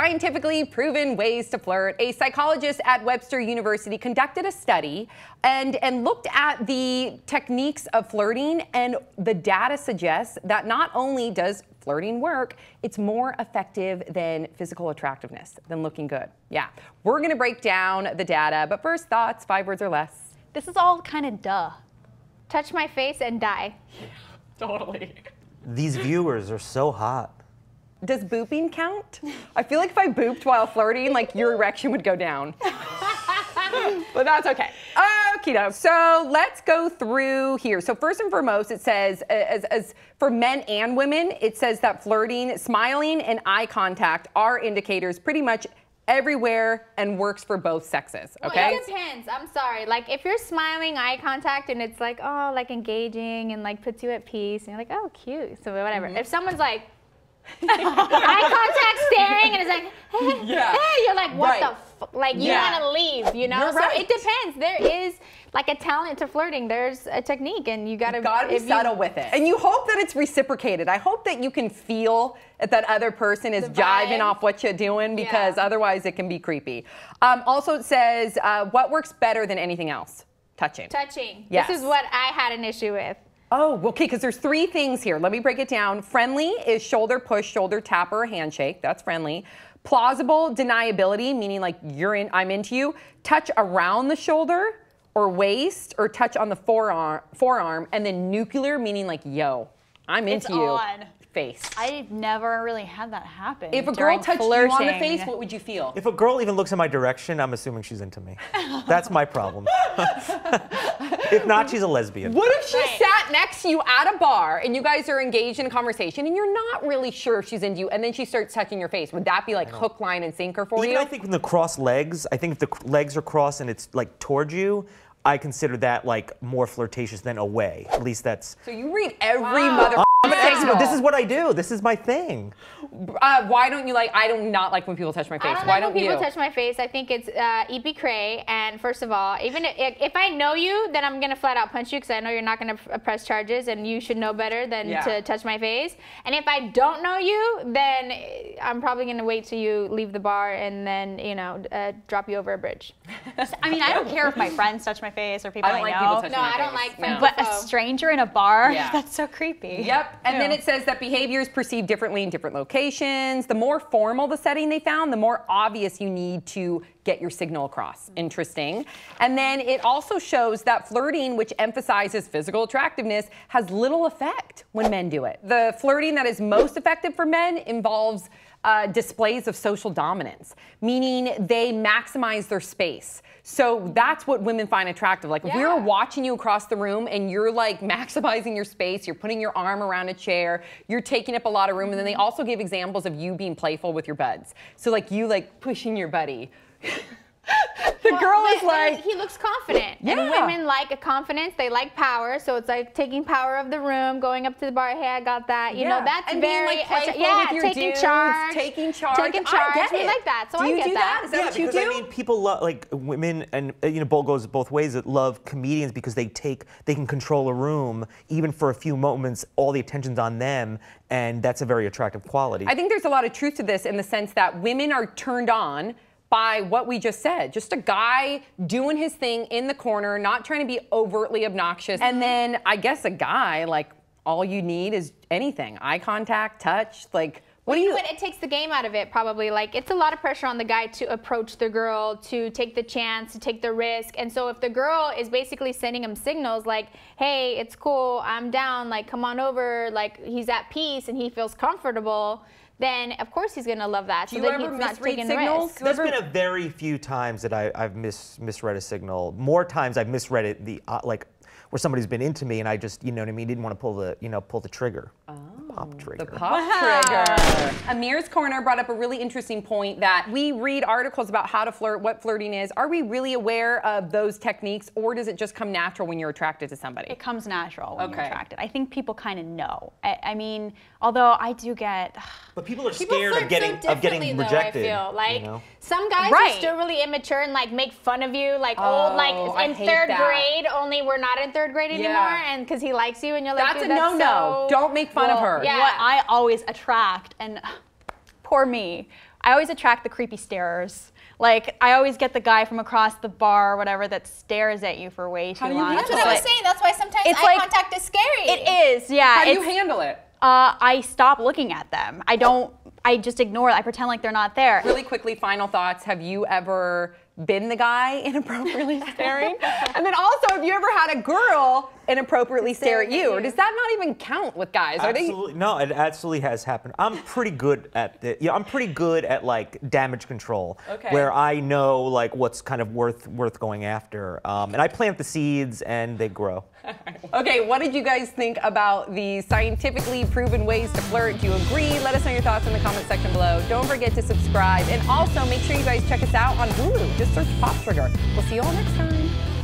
scientifically proven ways to flirt. A psychologist at Webster University conducted a study and, and looked at the techniques of flirting, and the data suggests that not only does flirting work, it's more effective than physical attractiveness, than looking good. Yeah, we're gonna break down the data, but first, thoughts, five words or less. This is all kind of duh. Touch my face and die. Totally. These viewers are so hot. Does booping count? I feel like if I booped while flirting, like your erection would go down. but that's okay. Okie doke. So let's go through here. So first and foremost, it says, as, as for men and women, it says that flirting, smiling, and eye contact are indicators pretty much everywhere and works for both sexes. Okay. Well, it depends. I'm sorry. Like if you're smiling, eye contact, and it's like oh, like engaging and like puts you at peace, and you're like oh, cute. So whatever. Mm-hmm. If someone's like eye contact staring and it's like hey, yeah. hey, you're like what right. the f-? like you yeah. want to leave, you know? You're so right. it depends. There is like a talent to flirting. There's a technique, and you gotta you gotta be subtle with it. And you hope that it's reciprocated. I hope that you can feel that that other person is jiving off what you're doing because yeah. otherwise it can be creepy. Um, also, it says uh, what works better than anything else. Touching. Touching. Yes. This is what I had an issue with. Oh, okay, because there's three things here. Let me break it down. Friendly is shoulder push, shoulder tap, or handshake. That's friendly. Plausible deniability, meaning like you're in, I'm into you. Touch around the shoulder or waist or touch on the forearm, forearm. And then nuclear, meaning like, yo, I'm into it's you. On face. I've never really had that happen. If a girl touched flirting. you on the face, what would you feel? If a girl even looks in my direction, I'm assuming she's into me. That's my problem. if not, she's a lesbian. What if she right. sat next to you at a bar and you guys are engaged in a conversation and you're not really sure if she's into you and then she starts touching your face? Would that be like hook, line, and sinker for even you? I think when the cross legs, I think if the legs are crossed and it's like towards you, I consider that like more flirtatious than away. At least that's. So you read every wow. mother. I'm. This is what I do. This is my thing. Uh, why don't you like? I do not like when people touch my face. I don't why like don't when you? people touch my face. I think it's uh, EP cray. And first of all, even if, if, I know you, then I'm gonna flat out punch you because I know you're not gonna press charges, and you should know better than yeah. to touch my face. And if I don't know you, then I'm probably gonna wait till you leave the bar and then you know uh, drop you over a bridge. I mean, I don't care if my friends touch my face or people I, don't I like know. People touching no, my I don't face. like. No. But a stranger in a bar, yeah. that's so creepy. Yep. And Ew. then it says that behavior is perceived differently in different locations. The more formal the setting they found, the more obvious you need to get your signal across. Mm-hmm. Interesting. And then it also shows that flirting, which emphasizes physical attractiveness, has little effect when men do it. The flirting that is most effective for men involves uh, displays of social dominance, meaning they maximize their space. So that's what women find attractive. Like yeah. if we are watching you across the room and you're like maximizing your space, you're putting your arm around a chair, you're taking up a lot of room, and then they also give examples of you being playful with your buds. So like you like pushing your buddy. The well, girl is like he looks confident yeah. and women like a confidence they like power so it's like taking power of the room going up to the bar hey i got that you yeah. know that's and very being, like, yeah taking dudes, charge taking charge taking charge I get we it. like that so do i get do that, that? is that yeah, what you because, do I mean, people love like women, and uh, you know, both goes both ways. That love comedians because they take, they can control a room even for a few moments. All the attention's on them, and that's a very attractive quality. I think there's a lot of truth to this in the sense that women are turned on by what we just said. Just a guy doing his thing in the corner, not trying to be overtly obnoxious. And then I guess a guy, like, all you need is anything eye contact, touch, like, what do you? But it takes the game out of it, probably. Like, it's a lot of pressure on the guy to approach the girl, to take the chance, to take the risk. And so, if the girl is basically sending him signals like, hey, it's cool, I'm down, like, come on over, like, he's at peace and he feels comfortable then of course he's going to love that. Do so you then ever he's misread taking signals? risk. There's been a very few times that I, have mis, misread a signal. More times I've misread it the uh, like where somebody's been into me and I just you know what I mean didn't want to pull the you know pull the trigger. Oh, pop trigger. The pop wow. trigger. Amir's corner brought up a really interesting point that we read articles about how to flirt, what flirting is. Are we really aware of those techniques, or does it just come natural when you're attracted to somebody? It comes natural when okay. you're attracted. I think people kind of know. I, I mean, although I do get. But people are people scared of getting so of getting though, rejected. I feel like you know? some guys right. are still really immature and like make fun of you, like oh, old, like oh, in third that. grade. Only we're not in third grade anymore, yeah. and because he likes you, and you're like, that's a no-no. So... Don't make fun well, of her. Yeah. What I always attract, and poor me, I always attract the creepy starers. Like I always get the guy from across the bar or whatever that stares at you for way too do you long. handle It's it? That's what I like- was saying. That's why sometimes It's eye like- contact is scary. It is, yeah. How do you it's- handle it? uh, I stop looking at them. I don't. I just ignore it. I pretend like they're not there. Really quickly, final thoughts. Have you ever been the guy inappropriately staring? and then also, have you ever had a girl inappropriately stare at you? Or does that not even count with guys? Are they? Absolutely, no, it absolutely has happened. I'm pretty good at it. Yeah, I'm pretty good at like damage control, Okay. where I know like what's kind of worth worth going after, um, and I plant the seeds and they grow. Okay, what did you guys think about the scientifically proven ways to flirt? Do you agree? Let us know your thoughts in the comment section below. Don't forget to subscribe. And also make sure you guys check us out on Hulu. Just search Pop Trigger. We'll see you all next time.